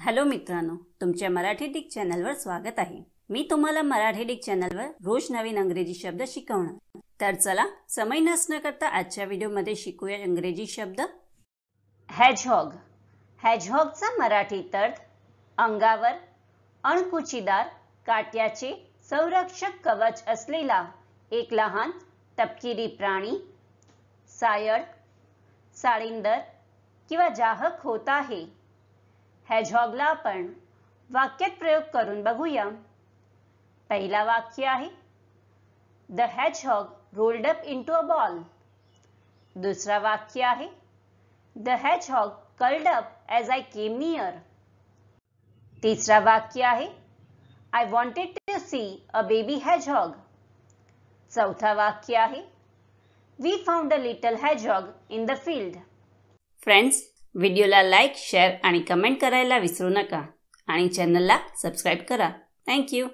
Hello मित्रांनो तुमच्या Marathi Dick चॅनलवर स्वागत आहे. मी तुम्हाला मराठी डिक चॅनलवर रोज नवीन अंग्रेजी शब्द शिकवणार. तर चला समय नसणं करता आजच्या व्हिडिओमध्ये शिकूया इंग्रजी शब्द. हॅजहॉग हॅजहॉगचा मराठी तर्थ अंगावर अणकुचीदार काट्याचे संरक्षक कवच असलेला एक लहान तपकिरी प्राणी सायड साळिंदर किंवा जाहक होत आहे. हॅजहॉगला आपण वाक्यात प्रयोग करून बघूया। पहिला वाक्य आहे the hedgehog rolled up into a ball. दुसरा वाक्य आहे the hedgehog curled up as I came near. तिसरा वाक्य आहे I wanted to see a baby hedgehog चौथा वाक्य आहे we found a little hedgehog in the field. Friends व्हिडिओला लाईक शेअर आणि कमेंट करायला विसरू नका. आणि चॅनलला सबस्क्राईब करा. थँक्यू